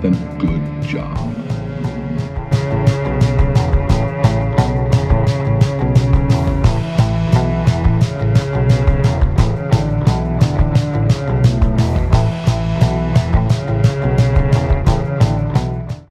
them good job.